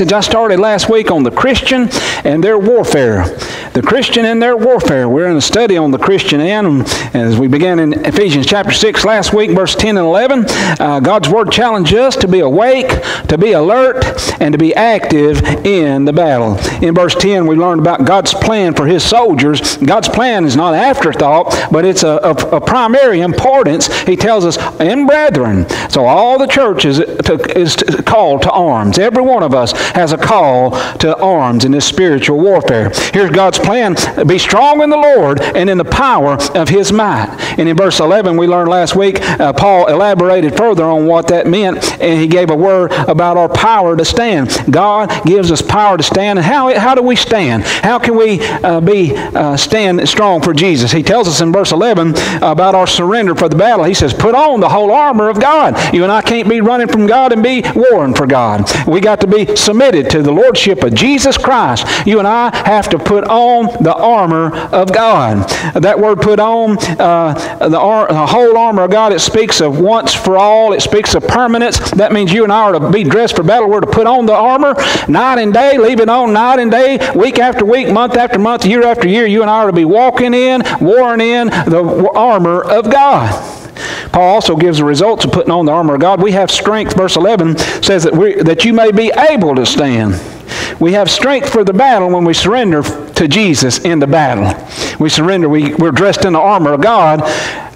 I started last week on the Christian and their warfare. The Christian and their warfare. We're in a study on the Christian and as we began in Ephesians chapter 6 last week, verse 10 and 11, uh, God's Word challenges us to be awake, to be alert, and to be active in the battle. In verse 10, we learned about God's plan for His soldiers. God's plan is not afterthought, but it's a primary importance. He tells us, and brethren. So all the church is, to, is called to arms. Every one of us has a call to arms in this spiritual warfare. Here's God's plan be strong in the Lord and in the power of his might. And in verse 11, we learned last week, uh, Paul elaborated further on what that meant, and he gave a word about our power to stand. God gives us power to stand. And how, how do we stand? How can we uh, be uh, stand strong for Jesus? He tells us in verse 11 about our surrender for the battle. He says, Put on the whole armor of God. You and I can't be running from God and be warring for God. We got to be submitted submitted to the Lordship of Jesus Christ, you and I have to put on the armor of God. That word put on, uh, the, ar- the whole armor of God, it speaks of once for all, it speaks of permanence. That means you and I are to be dressed for battle. We're to put on the armor night and day, leave it on night and day, week after week, month after month, year after year. You and I are to be walking in, warring in the armor of God. Paul also gives the results of putting on the armor of God. We have strength, verse 11 says that, we that you may be able to stand. We have strength for the battle when we surrender to Jesus in the battle. We surrender, we, we're dressed in the armor of God.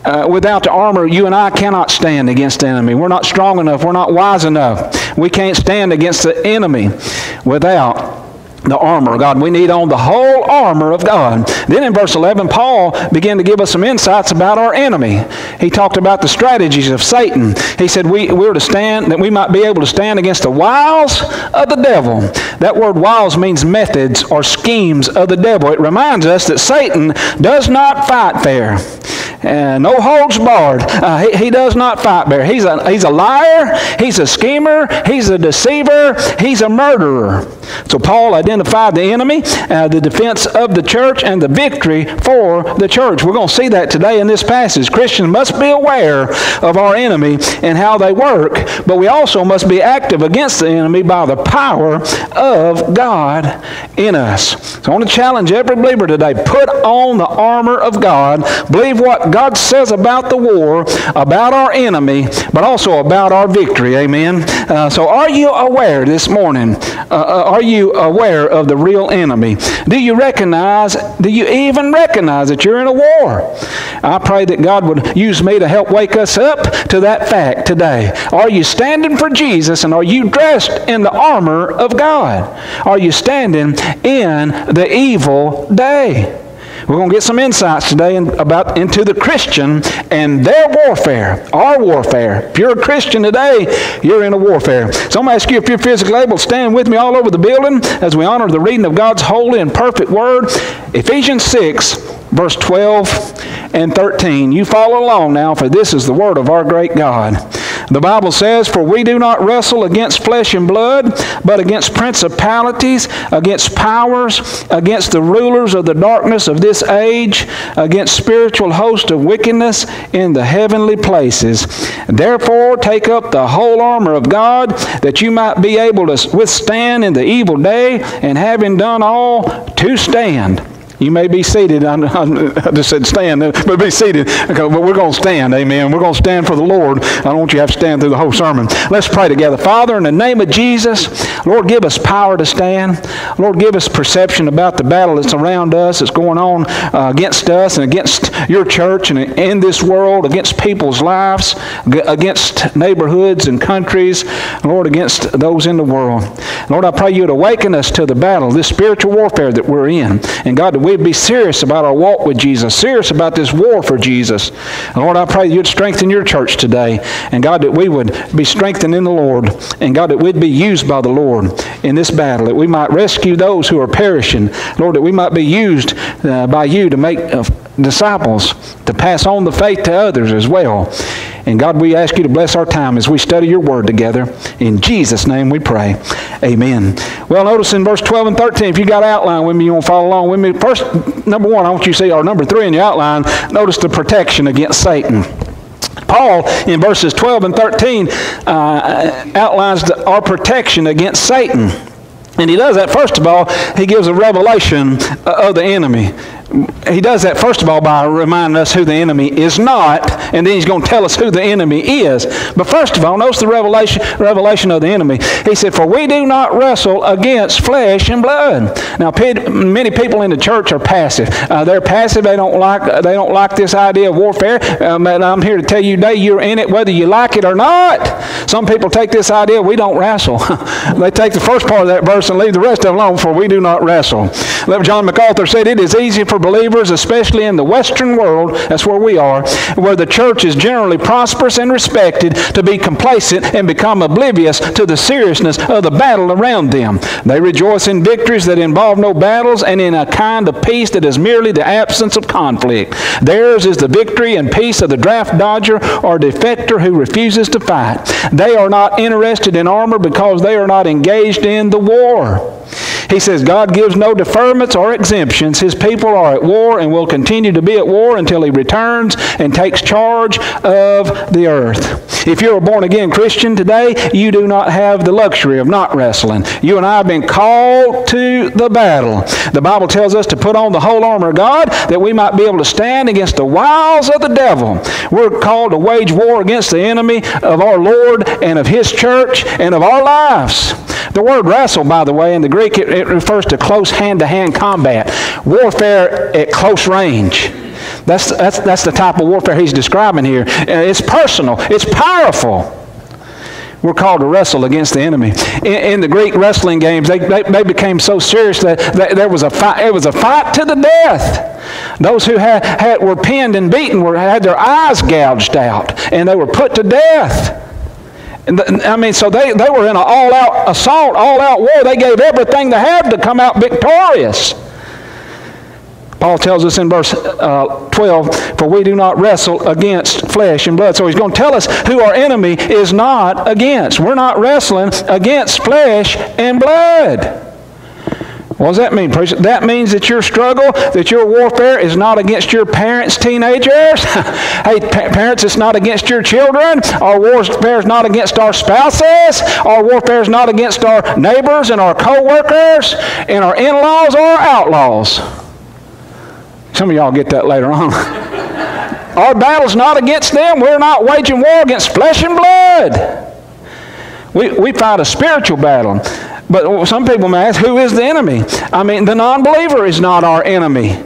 Uh, without the armor, you and I cannot stand against the enemy. We're not strong enough. We're not wise enough. We can't stand against the enemy without the armor of God. We need on the whole armor of God. Then in verse 11, Paul began to give us some insights about our enemy. He talked about the strategies of Satan. He said we, we're to stand, that we might be able to stand against the wiles of the devil. That word wiles means methods or schemes of the devil. It reminds us that Satan does not fight fair. Uh, no holds barred. Uh, he, he, does not fight fair. He's a, he's a liar. He's a schemer. He's a deceiver. He's a murderer. So Paul identified the enemy, uh, the defense of the church, and the victory for the church. We're going to see that today in this passage. Christians must be aware of our enemy and how they work, but we also must be active against the enemy by the power of God in us. So I want to challenge every believer today put on the armor of God. Believe what God says about the war, about our enemy, but also about our victory. Amen. Uh, so, are you aware this morning? Uh, uh, are you aware of the real enemy? Do you recognize? Do you even recognize that you're in a war? I pray that God would use me to help wake us up to that fact today. Are you standing for Jesus and are you dressed in the armor of God? Are you standing in the evil day? We're going to get some insights today in, about into the Christian and their warfare, our warfare. If you're a Christian today, you're in a warfare. So I'm going to ask you if you're physically able to stand with me all over the building as we honor the reading of God's holy and perfect word. Ephesians 6, verse 12 and 13. You follow along now, for this is the word of our great God. The Bible says, For we do not wrestle against flesh and blood, but against principalities, against powers, against the rulers of the darkness of this age, against spiritual hosts of wickedness in the heavenly places. Therefore, take up the whole armor of God, that you might be able to withstand in the evil day, and having done all, to stand. You may be seated. I, I just said stand, but be seated. Okay, but we're going to stand. Amen. We're going to stand for the Lord. I don't want you to have to stand through the whole sermon. Let's pray together. Father, in the name of Jesus, Lord, give us power to stand. Lord, give us perception about the battle that's around us, that's going on uh, against us and against your church and in this world, against people's lives, against neighborhoods and countries, Lord, against those in the world. Lord, I pray you'd awaken us to the battle, this spiritual warfare that we're in. And God, that we we'd be serious about our walk with Jesus, serious about this war for Jesus. And Lord, I pray you'd strengthen your church today. And God, that we would be strengthened in the Lord. And God, that we'd be used by the Lord in this battle, that we might rescue those who are perishing. Lord, that we might be used uh, by you to make uh, disciples, to pass on the faith to others as well. And God, we ask you to bless our time as we study your word together. In Jesus' name we pray. Amen. Well, notice in verse 12 and 13, if you got outline with me, you want to follow along with me. First, number one, I want you to see, or number three in your outline, notice the protection against Satan. Paul, in verses 12 and 13, uh, outlines our protection against Satan. And he does that, first of all, he gives a revelation of the enemy he does that, first of all, by reminding us who the enemy is not, and then he's going to tell us who the enemy is. But first of all, notice the revelation, revelation of the enemy. He said, For we do not wrestle against flesh and blood. Now, many people in the church are passive. Uh, they're passive. They don't like, they don't like this idea of warfare. Um, and I'm here to tell you today, you're in it whether you like it or not. Some people take this idea, we don't wrestle. they take the first part of that verse and leave the rest of it alone, for we do not wrestle. John MacArthur said, It is easy for believers, especially in the Western world, that's where we are, where the church is generally prosperous and respected, to be complacent and become oblivious to the seriousness of the battle around them. They rejoice in victories that involve no battles and in a kind of peace that is merely the absence of conflict. Theirs is the victory and peace of the draft dodger or defector who refuses to fight. They are not interested in armor because they are not engaged in the war. He says God gives no deferments or exemptions. His people are at war and will continue to be at war until He returns and takes charge of the earth. If you're a born again Christian today, you do not have the luxury of not wrestling. You and I have been called to the battle. The Bible tells us to put on the whole armor of God that we might be able to stand against the wiles of the devil. We're called to wage war against the enemy of our Lord and of His church and of our lives. The word wrestle, by the way, in the Greek, it, it refers to close hand-to-hand combat, warfare at close range. That's, that's, that's the type of warfare he's describing here. It's personal. It's powerful. We're called to wrestle against the enemy. In, in the Greek wrestling games, they, they, they, became so serious that, that there was a fight. It was a fight to the death. Those who had, had, were pinned and beaten were, had their eyes gouged out, and they were put to death. I mean, so they, they were in an all out assault, all out war. They gave everything they had to come out victorious. Paul tells us in verse uh, 12, For we do not wrestle against flesh and blood. So he's going to tell us who our enemy is not against. We're not wrestling against flesh and blood. What does that mean, preacher? That means that your struggle, that your warfare is not against your parents, teenagers. hey, pa- parents, it's not against your children. Our warfare is not against our spouses. Our warfare is not against our neighbors and our co-workers and our in-laws or our outlaws. Some of y'all get that later on. our battle's not against them. We're not waging war against flesh and blood. We, we fight a spiritual battle. But some people may ask, who is the enemy? I mean, the non believer is not our enemy.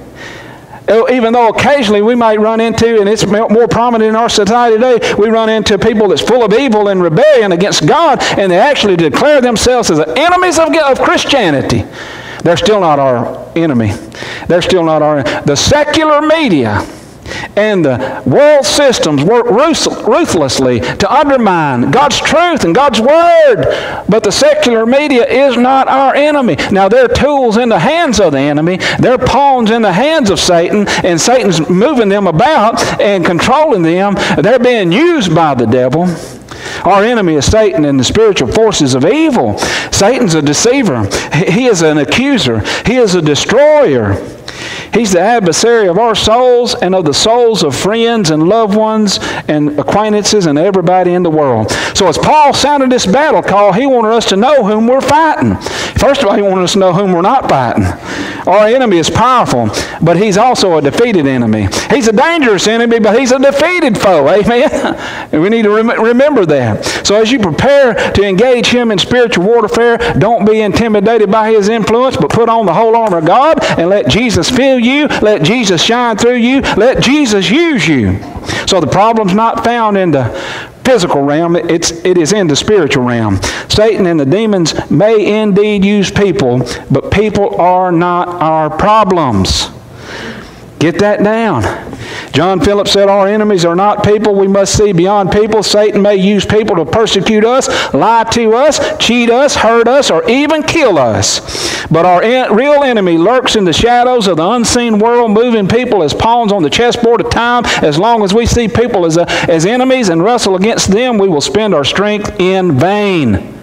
Oh, even though occasionally we might run into, and it's more prominent in our society today, we run into people that's full of evil and rebellion against God, and they actually declare themselves as the enemies of, of Christianity. They're still not our enemy. They're still not our. The secular media and the world systems work ruthlessly to undermine God's truth and God's Word. But the secular media is not our enemy. Now, they're tools in the hands of the enemy, they're pawns in the hands of Satan, and Satan's moving them about and controlling them. They're being used by the devil. Our enemy is Satan and the spiritual forces of evil. Satan's a deceiver. He is an accuser. He is a destroyer. He's the adversary of our souls and of the souls of friends and loved ones and acquaintances and everybody in the world. So as Paul sounded this battle call, he wanted us to know whom we're fighting. First of all, he wanted us to know whom we're not fighting. Our enemy is powerful, but he's also a defeated enemy. He's a dangerous enemy, but he's a defeated foe. Amen? and we need to rem- remember that. So as you prepare to engage him in spiritual warfare, don't be intimidated by his influence, but put on the whole armor of God and let Jesus fill you. Let Jesus shine through you. Let Jesus use you. So the problem's not found in the physical realm, it's, it is in the spiritual realm. Satan and the demons may indeed use people, but people are not our problems. Get that down. John Phillips said, Our enemies are not people we must see beyond people. Satan may use people to persecute us, lie to us, cheat us, hurt us, or even kill us. But our en- real enemy lurks in the shadows of the unseen world, moving people as pawns on the chessboard of time. As long as we see people as, a, as enemies and wrestle against them, we will spend our strength in vain.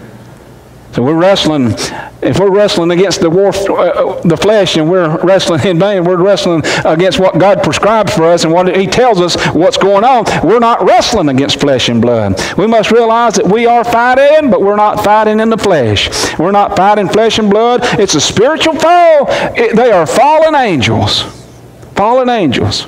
So we're wrestling If we're wrestling against the, war, uh, the flesh and we're wrestling in vain, we're wrestling against what God prescribes for us and what He tells us what's going on. We're not wrestling against flesh and blood. We must realize that we are fighting, but we're not fighting in the flesh. We're not fighting flesh and blood. It's a spiritual foe. It, they are fallen angels. Fallen angels.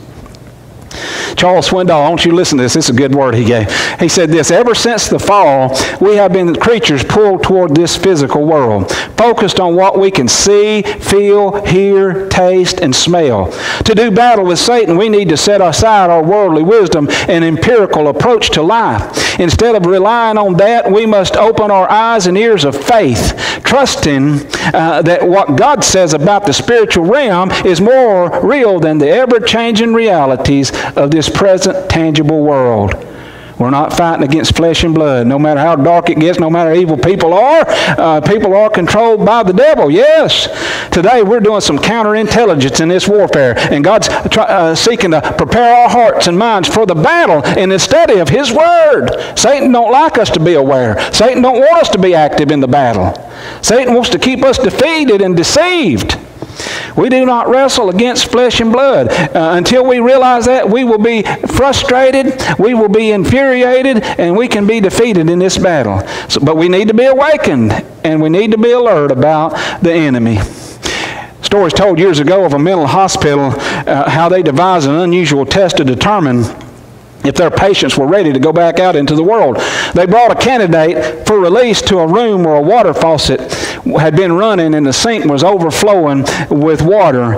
Charles Swindoll, I want you to listen to this. This is a good word he gave. He said this Ever since the fall, we have been creatures pulled toward this physical world, focused on what we can see, feel, hear, taste, and smell. To do battle with Satan, we need to set aside our worldly wisdom and empirical approach to life. Instead of relying on that, we must open our eyes and ears of faith, trusting uh, that what God says about the spiritual realm is more real than the ever changing realities of this present tangible world. We're not fighting against flesh and blood. No matter how dark it gets, no matter how evil people are, uh, people are controlled by the devil. Yes. Today we're doing some counterintelligence in this warfare, and God's try, uh, seeking to prepare our hearts and minds for the battle in the study of His Word. Satan don't like us to be aware. Satan don't want us to be active in the battle. Satan wants to keep us defeated and deceived. We do not wrestle against flesh and blood. Uh, until we realize that, we will be frustrated, we will be infuriated, and we can be defeated in this battle. So, but we need to be awakened, and we need to be alert about the enemy. Stories told years ago of a mental hospital, uh, how they devised an unusual test to determine if their patients were ready to go back out into the world. They brought a candidate for release to a room where a water faucet had been running and the sink was overflowing with water.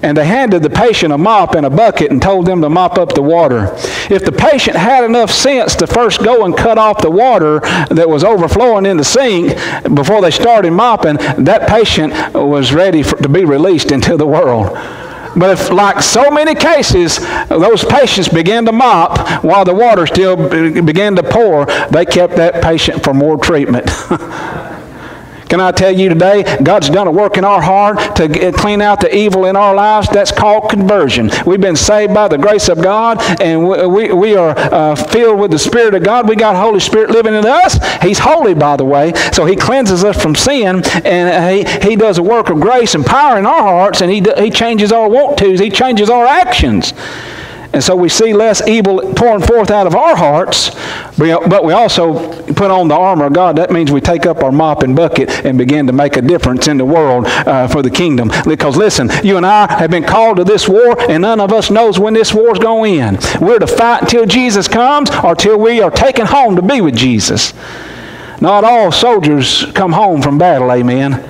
And they handed the patient a mop and a bucket and told them to mop up the water. If the patient had enough sense to first go and cut off the water that was overflowing in the sink before they started mopping, that patient was ready for, to be released into the world. But if, like so many cases, those patients began to mop while the water still began to pour, they kept that patient for more treatment. Can I tell you today, God's done a work in our heart to clean out the evil in our lives. That's called conversion. We've been saved by the grace of God, and we, we are uh, filled with the Spirit of God. We got Holy Spirit living in us. He's holy, by the way, so He cleanses us from sin, and He, he does a work of grace and power in our hearts, and He, he changes our want tos. He changes our actions. And so we see less evil pouring forth out of our hearts, but we also put on the armor of God. That means we take up our mop and bucket and begin to make a difference in the world uh, for the kingdom. Because listen, you and I have been called to this war, and none of us knows when this war's going to end. We're to fight until Jesus comes or till we are taken home to be with Jesus. Not all soldiers come home from battle, amen.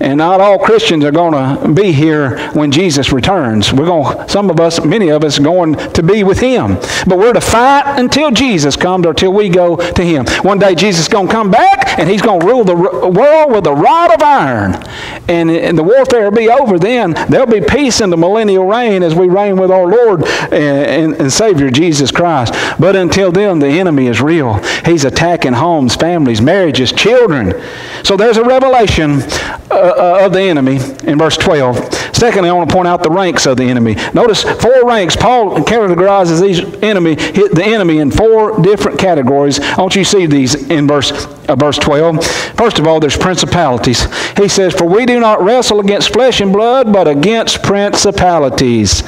And not all Christians are going to be here when Jesus returns. We're going, some of us, many of us, going to be with Him. But we're to fight until Jesus comes or until we go to Him. One day Jesus is going to come back and He's going to rule the world with a rod of iron. And, and the warfare will be over then. There'll be peace in the millennial reign as we reign with our Lord and, and Savior Jesus Christ. But until then, the enemy is real. He's attacking homes, families, marriages, children. So there's a revelation. Uh, uh, of the enemy in verse 12. Secondly, I want to point out the ranks of the enemy. Notice four ranks. Paul categorizes these enemy, the enemy in four different categories. I want you to see these in verse, uh, verse 12. First of all, there's principalities. He says, For we do not wrestle against flesh and blood, but against principalities.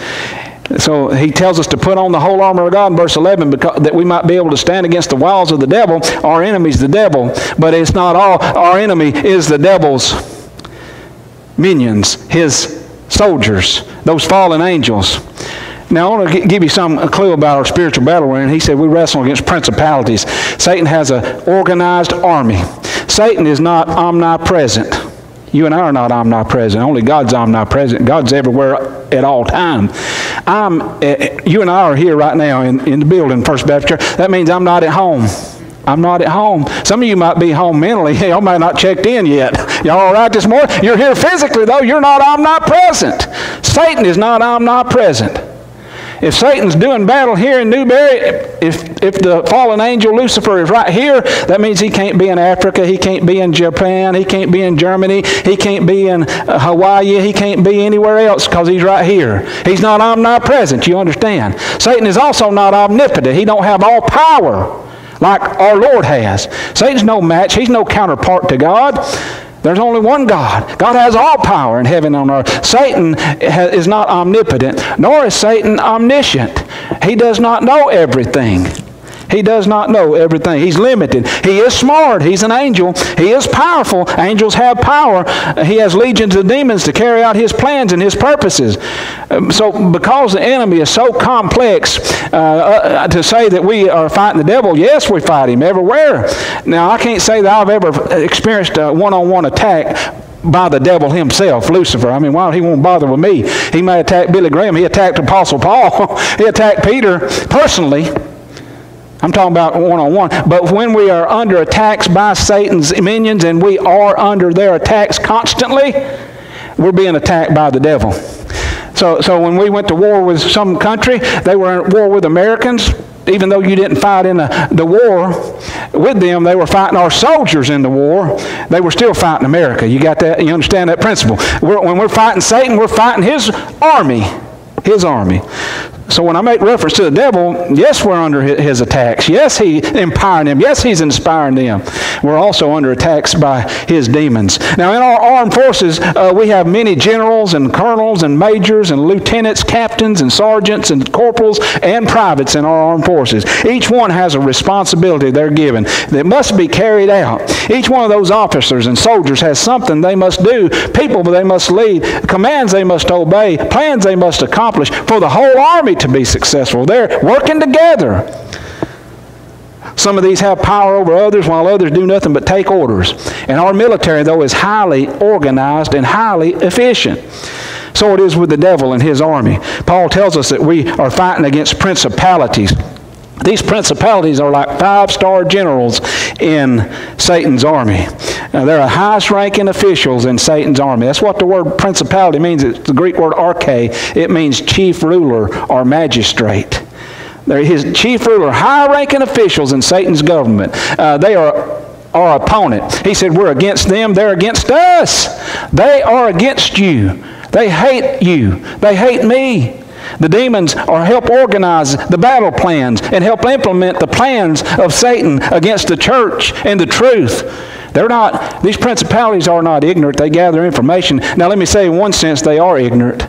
So he tells us to put on the whole armor of God in verse 11 because, that we might be able to stand against the wiles of the devil. Our enemy's the devil, but it's not all. Our enemy is the devil's minions, his soldiers, those fallen angels. Now, I want to give you some a clue about our spiritual battle we're in. He said we wrestle against principalities. Satan has an organized army. Satan is not omnipresent. You and I are not omnipresent. Only God's omnipresent. God's everywhere at all time. I'm, uh, you and I are here right now in, in the building, First Baptist Church. That means I'm not at home. I'm not at home. Some of you might be home mentally. Y'all might not checked in yet. Y'all all right this morning? You're here physically, though. You're not omnipresent. Satan is not omnipresent. If Satan's doing battle here in Newberry, if, if the fallen angel Lucifer is right here, that means he can't be in Africa, he can't be in Japan, he can't be in Germany, he can't be in uh, Hawaii, he can't be anywhere else because he's right here. He's not omnipresent, you understand? Satan is also not omnipotent. He don't have all power like our Lord has. Satan's no match. He's no counterpart to God. There's only one God. God has all power in heaven and on earth. Satan is not omnipotent, nor is Satan omniscient. He does not know everything. He does not know everything. He's limited. He is smart. He's an angel. He is powerful. Angels have power. He has legions of demons to carry out his plans and his purposes. Um, so, because the enemy is so complex, uh, uh, to say that we are fighting the devil, yes, we fight him everywhere. Now, I can't say that I've ever experienced a one on one attack by the devil himself, Lucifer. I mean, why he won't bother with me? He may attack Billy Graham. He attacked Apostle Paul. he attacked Peter personally. I'm talking about one on one. But when we are under attacks by Satan's minions and we are under their attacks constantly, we're being attacked by the devil. So, so when we went to war with some country, they were at war with Americans. Even though you didn't fight in the, the war with them, they were fighting our soldiers in the war. They were still fighting America. You got that? You understand that principle? We're, when we're fighting Satan, we're fighting his army. His army. So when I make reference to the devil, yes, we're under his attacks. Yes, he's empowering them. Yes, he's inspiring them. We're also under attacks by his demons. Now, in our armed forces, uh, we have many generals and colonels and majors and lieutenants, captains and sergeants and corporals and privates in our armed forces. Each one has a responsibility they're given that must be carried out. Each one of those officers and soldiers has something they must do, people they must lead, commands they must obey, plans they must accomplish for the whole army to be successful. They're working together. Some of these have power over others while others do nothing but take orders. And our military, though, is highly organized and highly efficient. So it is with the devil and his army. Paul tells us that we are fighting against principalities. These principalities are like five star generals in Satan's army. Now, they're the highest ranking officials in Satan's army. That's what the word principality means. It's the Greek word arche. It means chief ruler or magistrate. They're his chief ruler, high ranking officials in Satan's government. Uh, they are our opponent. He said, We're against them, they're against us. They are against you. They hate you. They hate me. The demons are help organize the battle plans and help implement the plans of Satan against the church and the truth. They're not, these principalities are not ignorant. They gather information. Now, let me say, in one sense, they are ignorant.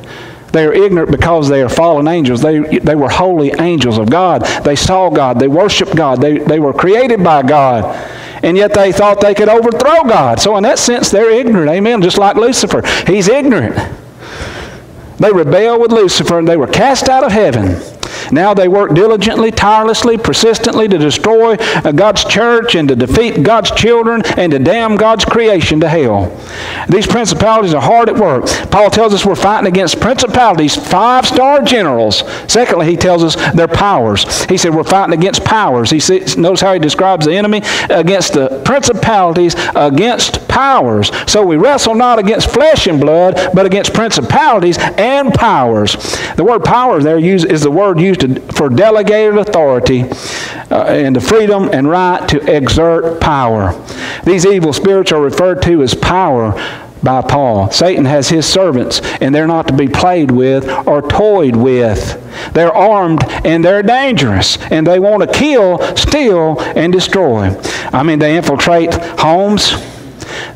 They are ignorant because they are fallen angels. They, they were holy angels of God. They saw God. They worshiped God. They, they were created by God. And yet they thought they could overthrow God. So, in that sense, they're ignorant. Amen. Just like Lucifer. He's ignorant. They rebelled with Lucifer and they were cast out of heaven. Now they work diligently, tirelessly, persistently to destroy uh, God's church and to defeat God's children and to damn God's creation to hell. These principalities are hard at work. Paul tells us we're fighting against principalities, five star generals. Secondly, he tells us their powers. He said we're fighting against powers. He says, notice how he describes the enemy against the principalities, against powers. So we wrestle not against flesh and blood, but against principalities and powers. The word power there is the word used to, for delegated authority uh, and the freedom and right to exert power. These evil spirits are referred to as power by Paul. Satan has his servants, and they're not to be played with or toyed with. They're armed and they're dangerous, and they want to kill, steal, and destroy. I mean, they infiltrate homes,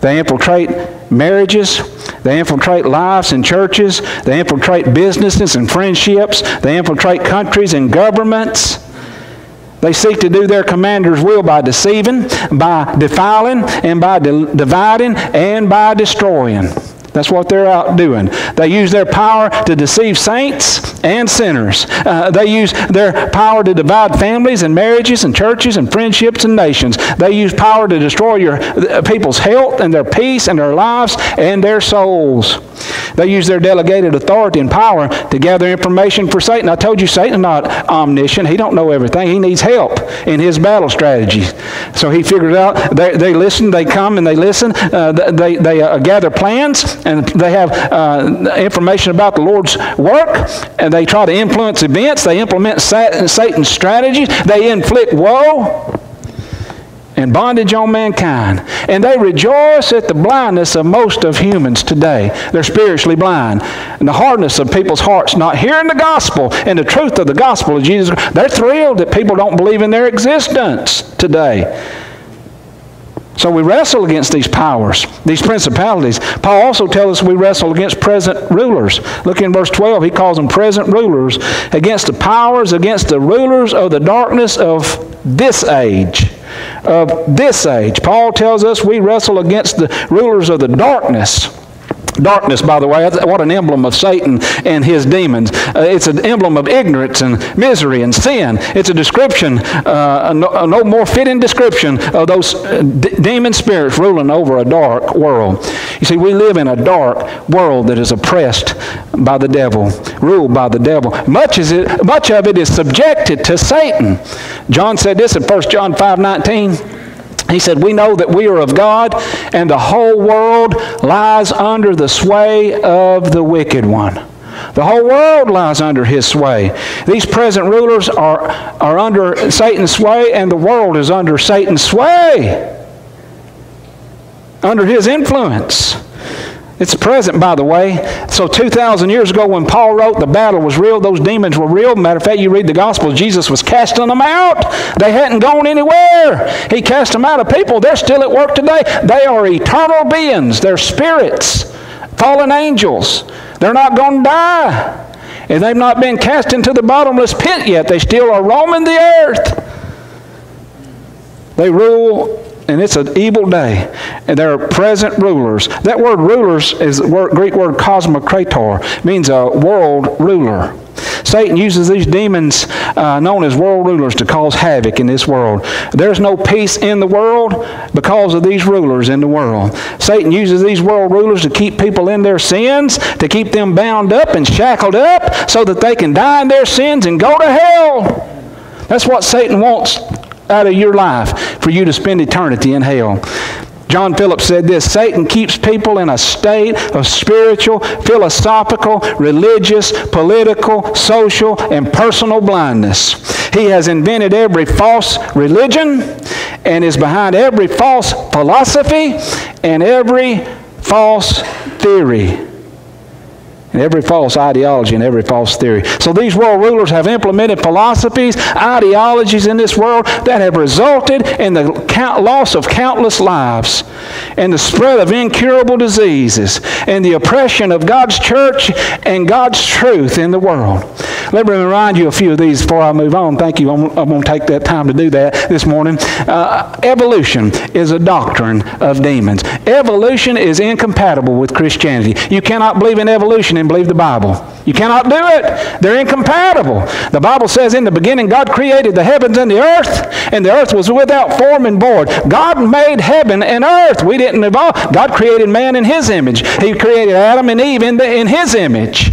they infiltrate marriages, they infiltrate lives and churches, they infiltrate businesses and friendships, they infiltrate countries and governments. They seek to do their commander's will by deceiving, by defiling, and by dividing, and by destroying. That's what they're out doing. They use their power to deceive saints and sinners. Uh, they use their power to divide families and marriages and churches and friendships and nations. They use power to destroy your uh, people's health and their peace and their lives and their souls. They use their delegated authority and power to gather information for Satan. I told you Satan's not omniscient. He don't know everything. He needs help in his battle strategy. So he figured out, they, they listen, they come and they listen. Uh, they they uh, gather plans and they have uh, information about the Lord's work, and they try to influence events. They implement Satan's strategies. They inflict woe and bondage on mankind. And they rejoice at the blindness of most of humans today. They're spiritually blind. And the hardness of people's hearts not hearing the gospel and the truth of the gospel of Jesus. They're thrilled that people don't believe in their existence today. So we wrestle against these powers, these principalities. Paul also tells us we wrestle against present rulers. Look in verse 12, he calls them present rulers, against the powers, against the rulers of the darkness of this age. Of this age. Paul tells us we wrestle against the rulers of the darkness Darkness, by the way, what an emblem of Satan and his demons. Uh, it's an emblem of ignorance and misery and sin. It's a description, uh, a, no, a, no, more fitting description of those uh, demon spirits ruling over a dark world. You see, we live in a dark world that is oppressed by the devil, ruled by the devil. Much, is it, much of it is subjected to Satan. John said this in 1 John 5 19. He said, We know that we are of God, and the whole world lies under the sway of the wicked one. The whole world lies under his sway. These present rulers are, are under Satan's sway, and the world is under Satan's sway, under his influence. It's present, by the way. So 2,000 years ago when Paul wrote, the battle was real, those demons were real. Matter of fact, you read the Gospel, Jesus was casting them out. They hadn't gone anywhere. He cast them out of people. They're still at work today. They are eternal beings. They're spirits, fallen angels. They're not going to die. And they've not been cast into the bottomless pit yet. They still are roaming the earth. They rule and it's an evil day. And there are present rulers. That word rulers is the word, Greek word cosmokrator, means a world ruler. Satan uses these demons uh, known as world rulers to cause havoc in this world. There's no peace in the world because of these rulers in the world. Satan uses these world rulers to keep people in their sins, to keep them bound up and shackled up so that they can die in their sins and go to hell. That's what Satan wants out of your life for you to spend eternity in hell. John Phillips said this Satan keeps people in a state of spiritual, philosophical, religious, political, social, and personal blindness. He has invented every false religion and is behind every false philosophy and every false theory and every false ideology and every false theory. So these world rulers have implemented philosophies, ideologies in this world that have resulted in the loss of countless lives and the spread of incurable diseases and the oppression of God's church and God's truth in the world. Let me remind you a few of these before I move on. Thank you. I'm, going to take that time to do that this morning. Uh, evolution is a doctrine of demons. Evolution is incompatible with Christianity. You cannot believe in evolution and believe the Bible. You cannot do it. They're incompatible. The Bible says in the beginning God created the heavens and the earth, and the earth was without form and void. God made heaven and earth. We didn't evolve. God created man in his image. He created Adam and Eve in, the, in his image.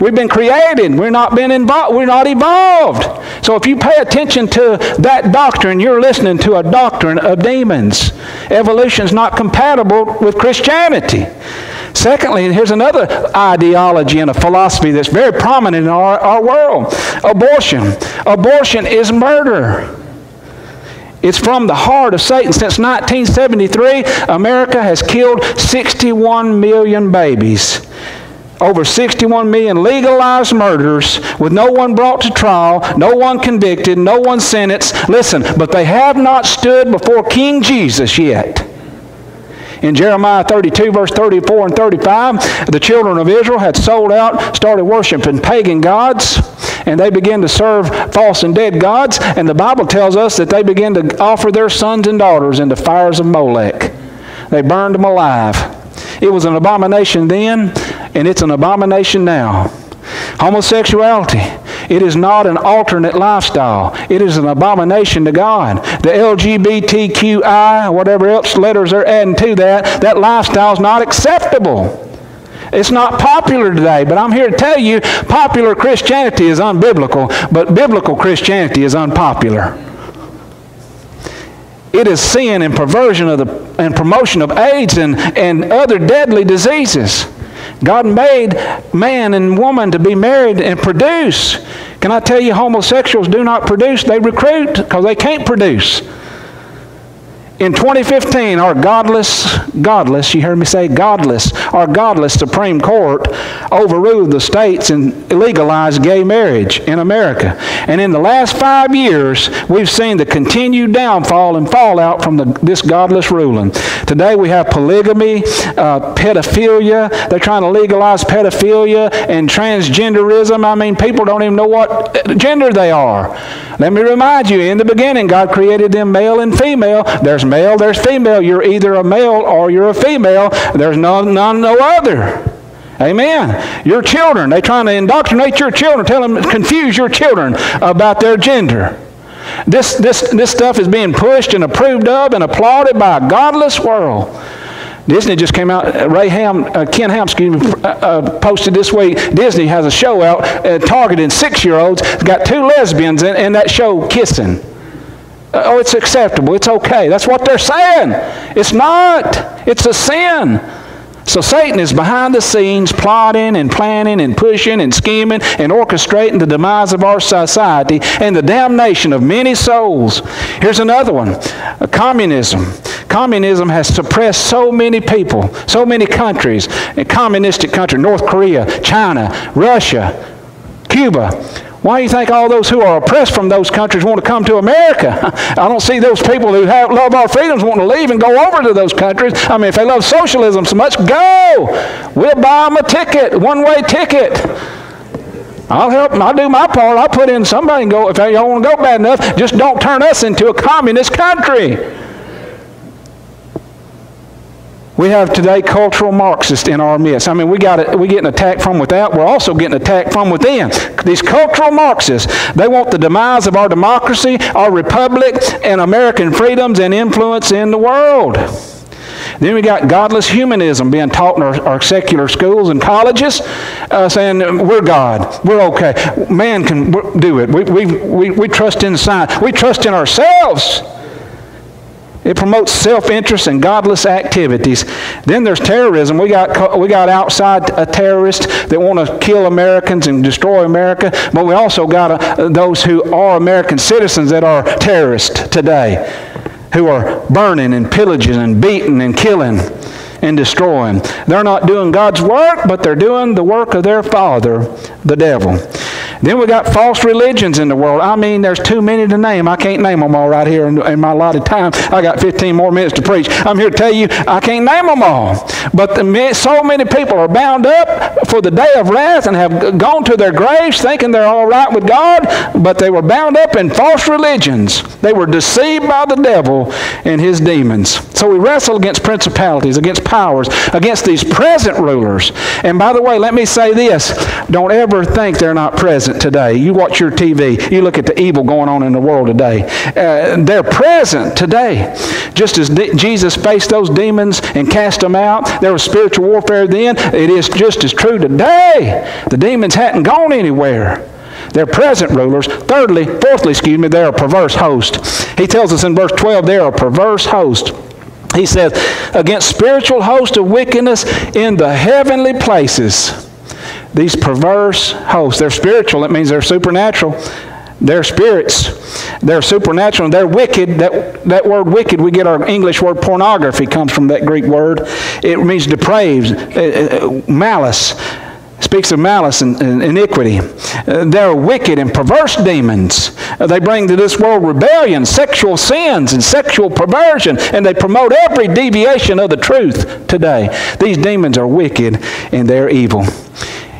We've been created. We're not been involved. We're not evolved. So if you pay attention to that doctrine, you're listening to a doctrine of demons. Evolution is not compatible with Christianity. Secondly, here's another ideology and a philosophy that's very prominent in our, our world abortion. Abortion is murder. It's from the heart of Satan. Since 1973, America has killed 61 million babies over 61 million legalized murders with no one brought to trial, no one convicted, no one sentenced. Listen, but they have not stood before King Jesus yet. In Jeremiah 32, verse 34 and 35, the children of Israel had sold out, started worshiping pagan gods, and they began to serve false and dead gods. And the Bible tells us that they began to offer their sons and daughters into fires of Molech. They burned them alive. It was an abomination then, and it's an abomination now. Homosexuality, it is not an alternate lifestyle. It is an abomination to God. The LGBTQI, whatever else letters they're adding to that, that lifestyle is not acceptable. It's not popular today, but I'm here to tell you popular Christianity is unbiblical, but biblical Christianity is unpopular. It is sin and perversion of the, and promotion of AIDS and, and other deadly diseases. God made man and woman to be married and produce. Can I tell you, homosexuals do not produce, they recruit because they can't produce. In 2015, our godless, godless, you heard me say godless, our godless Supreme Court overruled the states and legalized gay marriage in America. And in the last five years, we've seen the continued downfall and fallout from the, this godless ruling. Today we have polygamy, uh, pedophilia. They're trying to legalize pedophilia and transgenderism. I mean, people don't even know what gender they are. Let me remind you, in the beginning, God created them male and female. There's male, there's female. You're either a male or you're a female. There's none, none no other. Amen. Your children, they're trying to indoctrinate your children, tell them, confuse your children about their gender. This, this, this stuff is being pushed and approved of and applauded by a godless world. Disney just came out. Ray Ham, uh, Ken Ham, excuse me, uh, uh, posted this week. Disney has a show out uh, targeting six-year-olds. Got two lesbians in, in that show kissing. Uh, oh, it's acceptable. It's okay. That's what they're saying. It's not. It's a sin. So Satan is behind the scenes plotting and planning and pushing and scheming and orchestrating the demise of our society and the damnation of many souls. Here's another one communism. Communism has suppressed so many people, so many countries, A communistic country, North Korea, China, Russia, Cuba. Why do you think all those who are oppressed from those countries want to come to America? I don't see those people who have, love our freedoms wanting to leave and go over to those countries. I mean, if they love socialism so much, go. We'll buy them a ticket, one-way ticket. I'll help. I'll do my part. I'll put in somebody and go. If y'all want to go bad enough, just don't turn us into a communist country. We have today cultural Marxists in our midst. I mean, we got it, we're getting attacked from without. We're also getting attacked from within. These cultural Marxists, they want the demise of our democracy, our republic, and American freedoms and influence in the world. Then we got godless humanism being taught in our, our secular schools and colleges, uh, saying we're God, we're okay, man can do it. We, we, we, we trust in science, we trust in ourselves. It promotes self-interest and godless activities. Then there's terrorism. We got, we got outside uh, terrorists that want to kill Americans and destroy America, but we also got uh, those who are American citizens that are terrorists today, who are burning and pillaging and beating and killing and destroying. They're not doing God's work, but they're doing the work of their father, the devil. Then we got false religions in the world. I mean, there's too many to name. I can't name them all right here in, in my allotted time. I got 15 more minutes to preach. I'm here to tell you I can't name them all. But the, so many people are bound up for the day of wrath and have gone to their graves thinking they're all right with God, but they were bound up in false religions. They were deceived by the devil and his demons. So we wrestle against principalities, against powers, against these present rulers. And by the way, let me say this don't ever think they're not present present today. You watch your TV, you look at the evil going on in the world today. Uh, they're present today. Just as D- Jesus faced those demons and cast them out, there was spiritual warfare then. It is just as true today. The demons hadn't gone anywhere. They're present rulers. Thirdly, fourthly, excuse me, they're a perverse host. He tells us in verse 12 they're a perverse host. He says, against spiritual host of wickedness in the heavenly places these perverse hosts. They're spiritual. That means they're supernatural. They're spirits. They're supernatural. And they're wicked. That, that word wicked, we get our English word pornography, comes from that Greek word. It means depraved, uh, uh, malice. Speaks of malice and, and iniquity. Uh, they're wicked and perverse demons. Uh, they bring to this world rebellion, sexual sins, and sexual perversion, and they promote every deviation of the truth today. These demons are wicked and they're evil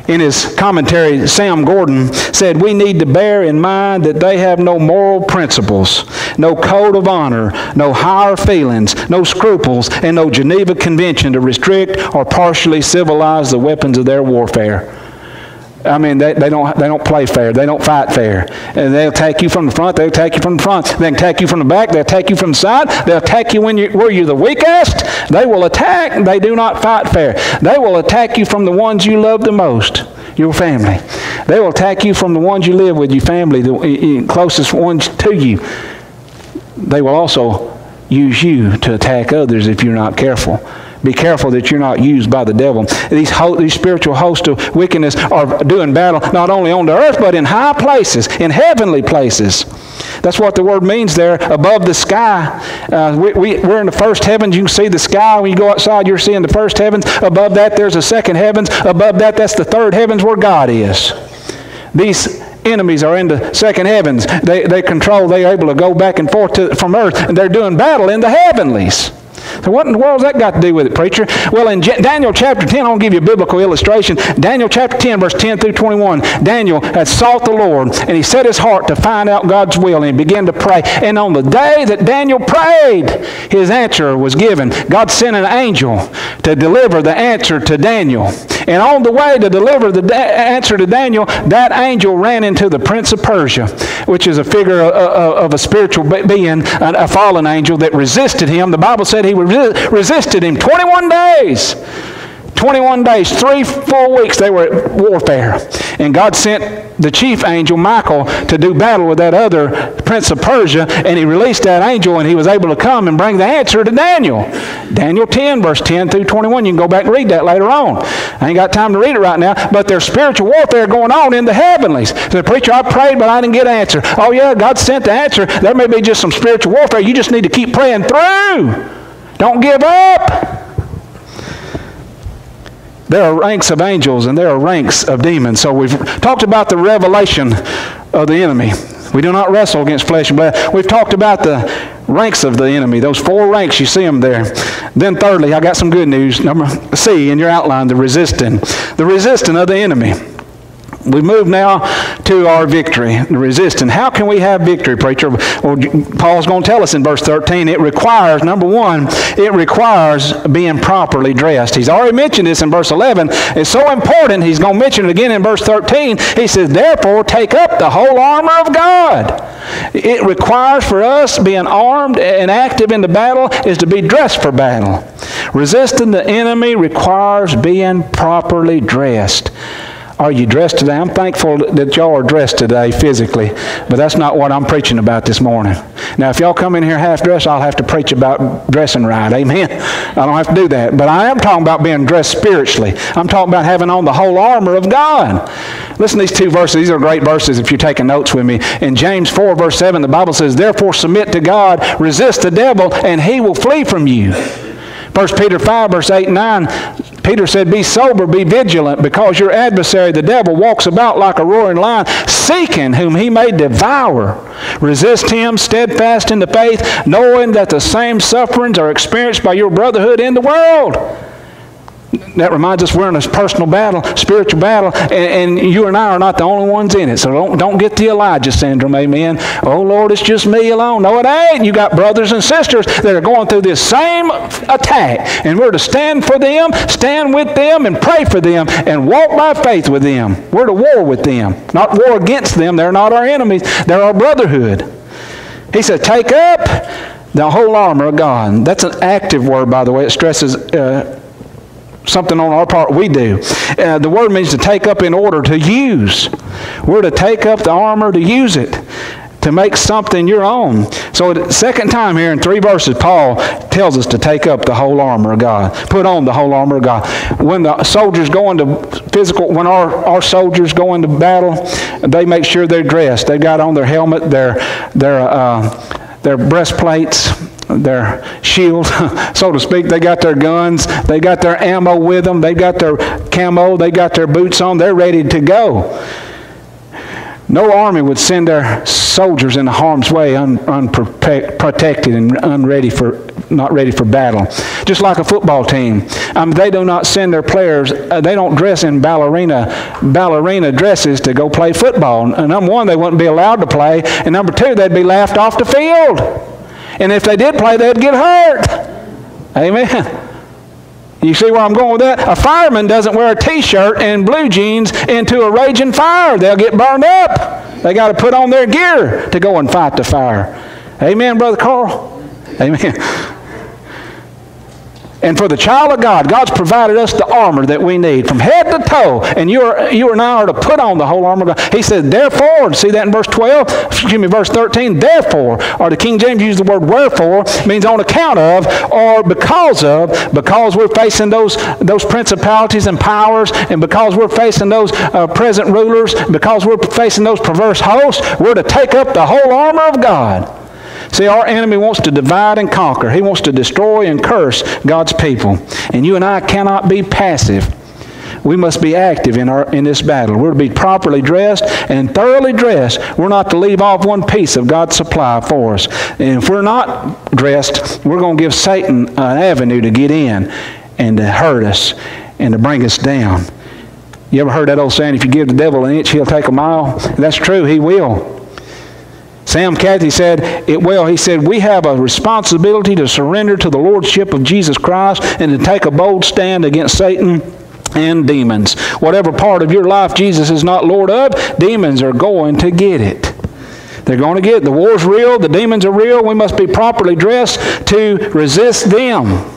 in his commentary, Sam Gordon said, We need to bear in mind that they have no moral principles, no code of honor, no higher feelings, no scruples, and no Geneva Convention to restrict or partially civilize the weapons of their warfare. I mean, they, they, don't, they don't play fair. They don't fight fair. And they'll attack you from the front. They'll attack you from the front. They'll attack you from the back. They'll attack you from the side. They'll attack you when you, where you're the weakest. They will attack. They do not fight fair. They will attack you from the ones you love the most, your family. They will attack you from the ones you live with, your family, the closest ones to you. They will also use you to attack others if you're not careful. Be careful that you're not used by the devil. These, ho- these spiritual hosts of wickedness are doing battle not only on the earth, but in high places, in heavenly places. That's what the word means there, above the sky. Uh, we, we, we're in the first heavens. You can see the sky. When you go outside, you're seeing the first heavens. Above that, there's the second heavens. Above that, that's the third heavens where God is. These enemies are in the second heavens. They, they control, they're able to go back and forth to, from earth, and they're doing battle in the heavenlies. So what in the world's that got to do with it, preacher? Well, in Daniel chapter 10, I'll give you a biblical illustration. Daniel chapter 10, verse 10 through 21. Daniel had sought the Lord, and he set his heart to find out God's will, and he began to pray. And on the day that Daniel prayed, his answer was given. God sent an angel to deliver the answer to Daniel. And on the way to deliver the da- answer to Daniel, that angel ran into the prince of Persia, which is a figure of, of a spiritual being, a fallen angel that resisted him. The Bible said he resisted him 21 days. 21 days, three full weeks, they were at warfare. And God sent the chief angel, Michael, to do battle with that other prince of Persia. And he released that angel, and he was able to come and bring the answer to Daniel. Daniel 10, verse 10 through 21. You can go back and read that later on. I ain't got time to read it right now. But there's spiritual warfare going on in the heavenlies. The preacher, I prayed, but I didn't get an answer. Oh, yeah, God sent the answer. There may be just some spiritual warfare. You just need to keep praying through. Don't give up. There are ranks of angels and there are ranks of demons. So we've talked about the revelation of the enemy. We do not wrestle against flesh and blood. We've talked about the ranks of the enemy. Those four ranks, you see them there. Then thirdly, I got some good news. Number C in your outline, the resisting. The resisting of the enemy. We move now to our victory, the resistance. How can we have victory, preacher? Well, Paul's going to tell us in verse 13. It requires, number one, it requires being properly dressed. He's already mentioned this in verse 11. It's so important, he's going to mention it again in verse 13. He says, Therefore, take up the whole armor of God. It requires for us being armed and active in the battle is to be dressed for battle. Resisting the enemy requires being properly dressed. Are you dressed today? I'm thankful that y'all are dressed today physically, but that's not what I'm preaching about this morning. Now, if y'all come in here half dressed, I'll have to preach about dressing right. Amen. I don't have to do that. But I am talking about being dressed spiritually. I'm talking about having on the whole armor of God. Listen to these two verses. These are great verses if you're taking notes with me. In James 4, verse 7, the Bible says, Therefore submit to God, resist the devil, and he will flee from you. 1 Peter 5, verse 8 and 9, Peter said, Be sober, be vigilant, because your adversary, the devil, walks about like a roaring lion, seeking whom he may devour. Resist him, steadfast in the faith, knowing that the same sufferings are experienced by your brotherhood in the world that reminds us we're in a personal battle, spiritual battle, and, and, you and I are not the only ones in it. So don't, don't get the Elijah syndrome, amen. Oh, Lord, it's just me alone. No, it ain't. You got brothers and sisters that are going through this same attack, and we're to stand for them, stand with them, and pray for them, and walk by faith with them. We're to war with them, not war against them. They're not our enemies, they're our brotherhood. He said, Take up the whole armor of God. That's an active word, by the way. It stresses. Uh, something on our part we do. Uh, the word means to take up in order, to use. We're to take up the armor to use it, to make something your own. So, the second time here in three verses, Paul tells us to take up the whole armor of God, put on the whole armor of God. When the soldiers go into physical, when our, our soldiers go into battle, they make sure they're dressed. They've got on their helmet, their, their, uh, their breastplates, their shield, so to speak. They got their guns, they got their ammo with them, they got their camo, they got their boots on, they're ready to go. No army would send their soldiers into harm's way un, unprotected and unready for, not ready for battle. Just like a football team. Um, they do not send their players, uh, they don't dress in ballerina, ballerina dresses to go play football. And number one, they wouldn't be allowed to play. And number two, they'd be laughed off the field. And if they did play, they'd get hurt. Amen. You see where I'm going with that? A fireman doesn't wear a t-shirt and blue jeans into a raging fire. They'll get burned up. They got to put on their gear to go and fight the fire. Amen, Brother Carl? Amen. And for the child of God, God's provided us the armor that we need from head to toe. And you, are, you and I are to put on the whole armor of God. He said, therefore, see that in verse 12? Excuse me, verse 13. Therefore, or the King James uses the word wherefore, means on account of or because of, because we're facing those, those principalities and powers, and because we're facing those uh, present rulers, because we're facing those perverse hosts, we're to take up the whole armor of God. See, our enemy wants to divide and conquer. He wants to destroy and curse God's people. And you and I cannot be passive. We must be active in, our, in this battle. We're to be properly dressed and thoroughly dressed. We're not to leave off one piece of God's supply for us. And if we're not dressed, we're going to give Satan an avenue to get in and to hurt us and to bring us down. You ever heard that old saying, if you give the devil an inch, he'll take a mile? That's true, he will. Sam Cathey said it well. He said, We have a responsibility to surrender to the Lordship of Jesus Christ and to take a bold stand against Satan and demons. Whatever part of your life Jesus is not Lord of, demons are going to get it. They're going to get it. The war's real, the demons are real. We must be properly dressed to resist them.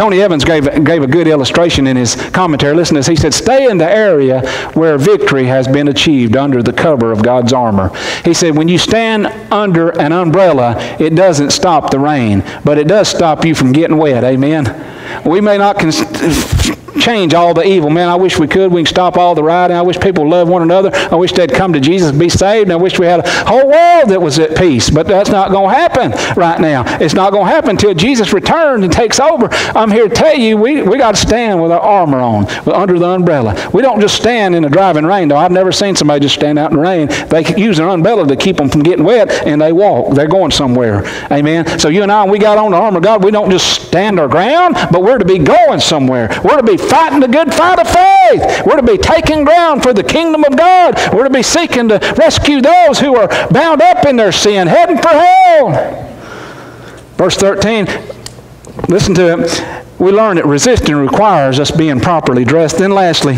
Tony Evans gave, gave a good illustration in his commentary. Listen to this. He said, Stay in the area where victory has been achieved under the cover of God's armor. He said, When you stand under an umbrella, it doesn't stop the rain, but it does stop you from getting wet. Amen. We may not change all the evil. Man, I wish we could. We can stop all the rioting. I wish people love one another. I wish they'd come to Jesus and be saved. I wish we had a whole world that was at peace. But that's not going to happen right now. It's not going to happen until Jesus returns and takes over. I'm here to tell you, we, we got to stand with our armor on, under the umbrella. We don't just stand in the driving rain, though. I've never seen somebody just stand out in the rain. They use an umbrella to keep them from getting wet, and they walk. They're going somewhere. Amen. So you and I, we got on the armor of God, we don't just stand our ground, but we're to be going somewhere. We're to be fighting the good fight of faith. We're to be taking ground for the kingdom of God. We're to be seeking to rescue those who are bound up in their sin, heading for hell. Verse 13, listen to it. We learn that resisting requires us being properly dressed. Then, lastly,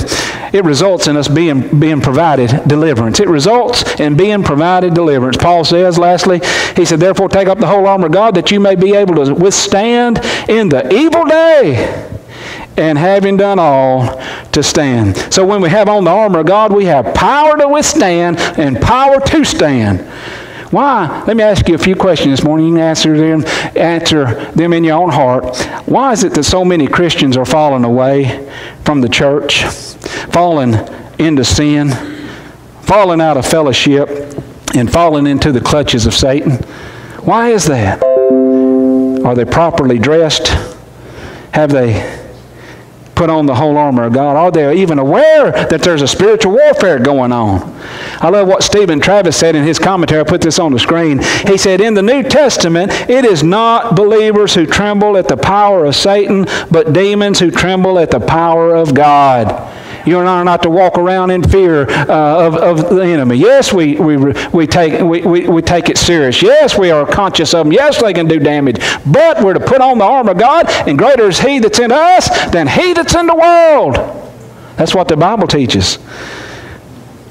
it results in us being, being provided deliverance. It results in being provided deliverance. Paul says, lastly, he said, Therefore, take up the whole armor of God that you may be able to withstand in the evil day and having done all to stand. So when we have on the armor of God, we have power to withstand and power to stand. Why? Let me ask you a few questions this morning. You can answer them, answer them in your own heart. Why is it that so many Christians are falling away from the church, falling into sin, falling out of fellowship, and falling into the clutches of Satan? Why is that? Are they properly dressed? Have they put on the whole armor of God? Are they even aware that there's a spiritual warfare going on? I love what Stephen Travis said in his commentary. I put this on the screen. He said, In the New Testament, it is not believers who tremble at the power of Satan, but demons who tremble at the power of God. You and I are not to walk around in fear uh, of, of the enemy. Yes, we, we, we, take, we, we, we take it serious. Yes, we are conscious of them. Yes, they can do damage. But we're to put on the armor of God, and greater is He that's in us than He that's in the world. That's what the Bible teaches.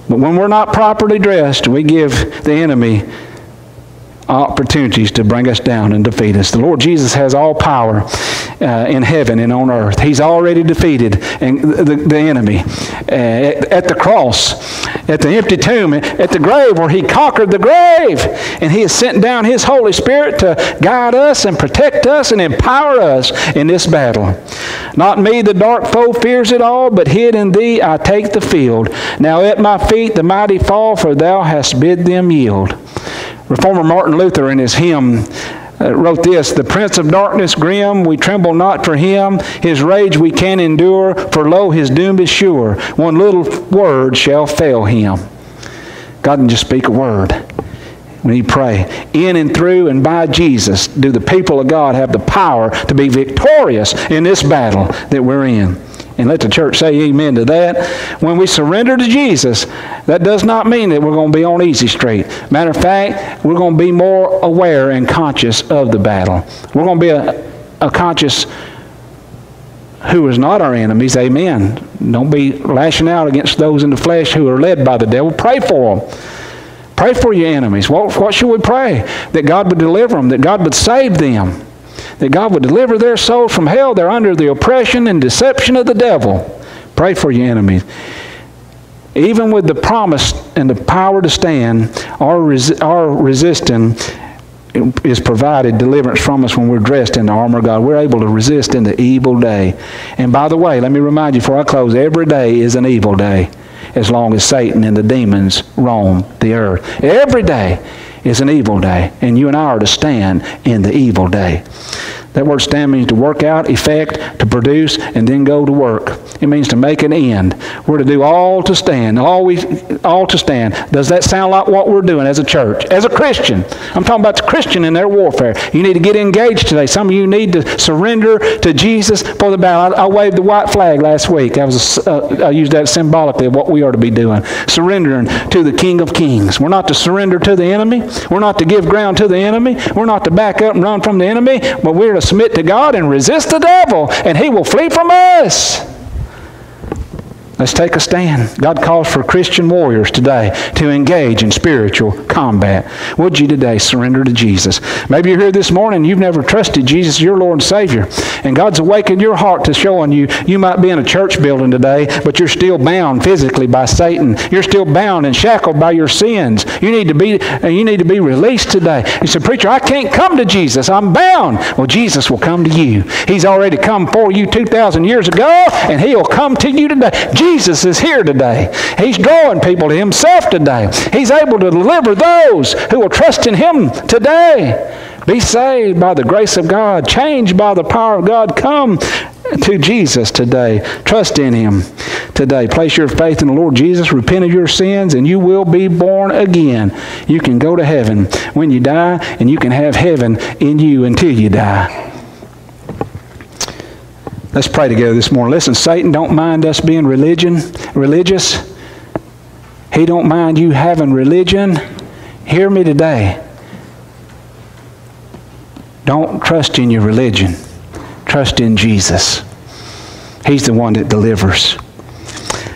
But when we're not properly dressed, we give the enemy opportunities to bring us down and defeat us. The Lord Jesus has all power uh, in heaven and on earth. He's already defeated and the, the enemy uh, at, at, the cross, at the empty tomb, at the grave where he conquered the grave. And he has sent down his Holy Spirit to guide us and protect us and empower us in this battle. Not me, the dark foe fears it all, but hid in thee I take the field. Now at my feet the mighty fall, for thou hast bid them yield. Reformer Martin Luther in his hymn Uh, wrote this The Prince of Darkness grim, we tremble not for him. His rage we can endure, for lo, his doom is sure. One little word shall fail him. God can just speak a word when you pray. In and through and by Jesus, do the people of God have the power to be victorious in this battle that we're in. And let the church say amen to that. When we surrender to Jesus, that does not mean that we're going to be on easy street. Matter of fact, we're going to be more aware and conscious of the battle. We're going to be a, a conscious who is not our enemies. Amen. Don't be lashing out against those in the flesh who are led by the devil. Pray for them. Pray for your enemies. What, what should we pray? That God would deliver them, that God would save them that God would deliver their souls from hell. They're under the oppression and deception of the devil. Pray for your enemies. Even with the promise and the power to stand, our, our resisting is provided deliverance from us when we're dressed in the armor of God. We're able to resist in the evil day. And by the way, let me remind you before I close, every day is an evil day as long as Satan and the demons roam the earth. Every day is an evil day, and you and I are to stand in the evil day. That word stand means to work out, effect, to produce, and then go to work. It means to make an end. We're to do all to stand, all, we, all to stand. Does that sound like what we're doing as a church, as a Christian? I'm talking about the Christian in their warfare. You need to get engaged today. Some of you need to surrender to Jesus for the battle. I, I waved the white flag last week. I, was, uh, I used that symbolically of what we are to be doing. Surrendering to the King of Kings. We're not to surrender to the enemy. We're not to give ground to the enemy. We're not to back up and run from the enemy, but we're to submit to God and resist the devil, and he will flee from us. Let's take a stand. God calls for Christian warriors today to engage in spiritual combat. Would you today surrender to Jesus? Maybe you're here this morning, you've never trusted Jesus, your Lord and Savior, and God's awakened your heart to showing you you might be in a church building today, but you're still bound physically by Satan. You're still bound and shackled by your sins. You need to be uh, you need to be released today. You said, Preacher, I can't come to Jesus. I'm bound. Well, Jesus will come to you. He's already come for you 2,000 years ago, and He'll come to you today. Jesus is here today. He's drawing people to Himself today. He's able to deliver those who will trust in Him today. Be saved by the grace of God, changed by the power of God. Come to Jesus today. Trust in Him today. Place your faith in the Lord Jesus, repent of your sins, and you will be born again. You can go to heaven when you die, and you can have heaven in you until you die. Let's pray together this morning. Listen, Satan don't mind us being religion, religious. He don't mind you having religion. Hear me today. Don't trust in your religion. Trust in Jesus. He's the one that delivers.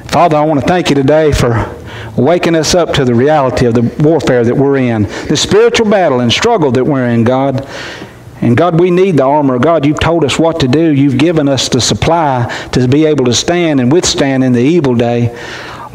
Father, I want to thank you today for waking us up to the reality of the warfare that we're in, the spiritual battle and struggle that we're in, God. And God, we need the armor God. You've told us what to do. You've given us the supply to be able to stand and withstand in the evil day.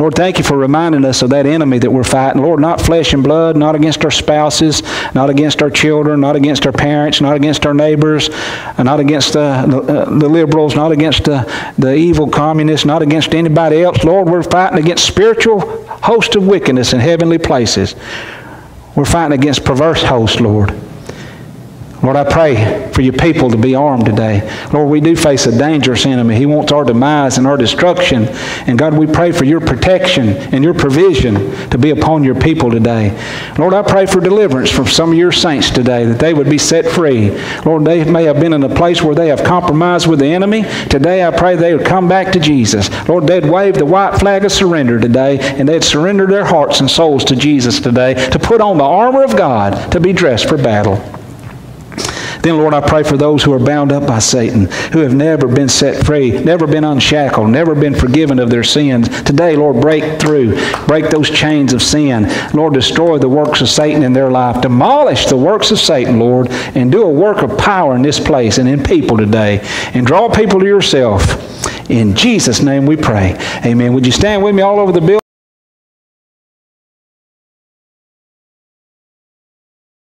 Lord, thank you for reminding us of that enemy that we're fighting. Lord, not flesh and blood, not against our spouses, not against our children, not against our parents, not against our neighbors, not against uh, the, the, the liberals, not against the, the evil communists, not against anybody else. Lord, we're fighting against spiritual hosts of wickedness in heavenly places. We're fighting against perverse hosts, Lord. Lord, I pray for your people to be armed today. Lord, we do face a dangerous enemy. He wants our demise and our destruction. And God, we pray for your protection and your provision to be upon your people today. Lord, I pray for deliverance from some of your saints today, that they would be set free. Lord, they may have been in a place where they have compromised with the enemy. Today, I pray they would come back to Jesus. Lord, they'd wave the white flag of surrender today, and they'd surrender their hearts and souls to Jesus today to put on the armor of God to be dressed for battle. Then, Lord, I pray for those who are bound up by Satan, who have never been set free, never been unshackled, never been forgiven of their sins. Today, Lord, break through, break those chains of sin. Lord, destroy the works of Satan in their life. Demolish the works of Satan, Lord, and do a work of power in this place and in people today. And draw people to yourself. In Jesus' name we pray. Amen. Would you stand with me all over the building?